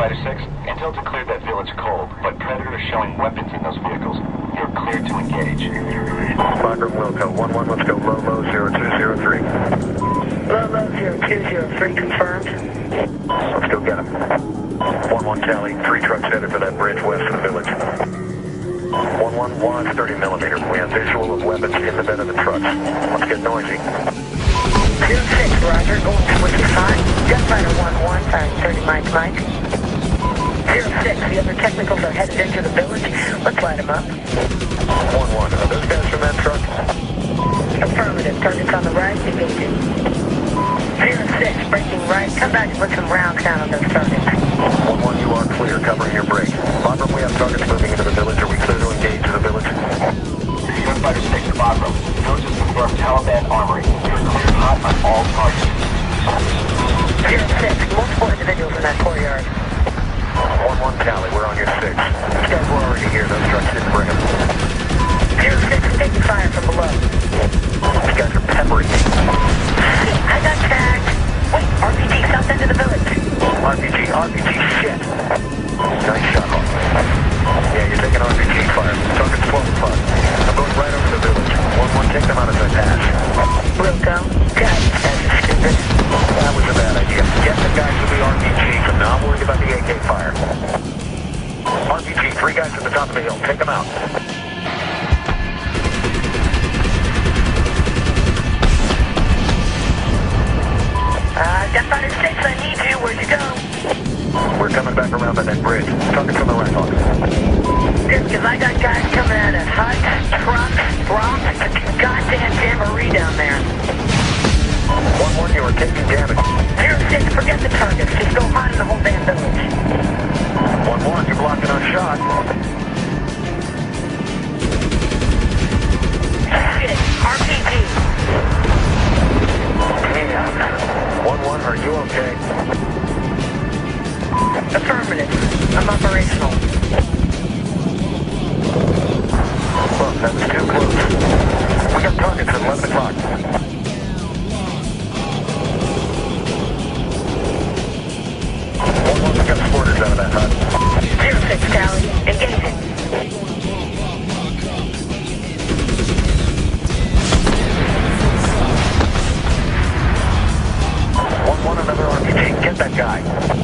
Fighter 6, Intel declared that village cold, but Predator is showing weapons in those vehicles. You're cleared to engage. Bagram Wilco, 1-1, let's go low, low, 0203. Low, low, 0203, confirmed. Let's go get him. 1-1 Cali, three trucks headed for that bridge west of the village. 1-1, WAS 30 millimeter. We have visual of weapons in the bed of the trucks. Let's get noisy. 2-6, roger, going to Whiskey 5. Gunfighter 1-1, firing 30 Mike Mike. 06, the other technicals are headed into the village. Let's light them up. 1-1, are those guys from that truck? Affirmative, targets on the right, engaging. 06, breaking right. Come back and put some rounds down on those targets. 1-1, you are clear, covering your break. Bagram, we have targets moving into the village. Are we clear to engage the village? This is Gunfighter 6 to Bagram. Village has confirmed Taliban armory. You're cleared hot on all targets. 0-6, multiple individuals in that courtyard. At the top of the hill. Take them out. Uh, Gunfighter 6, I need you. Where'd you go? We're coming back around on that bridge. Target's on the right, Hawk. Good, because I got guys coming out of huts, trucks, rocks, goddamn jamboree down there. 1-1, you are taking damage. 06, forget the targets. Just go hot in the whole damn Affirmative. I'm operational. Well, too close. We got targets at 11 o'clock. Supporters out of that hut. 06 Tally. guy.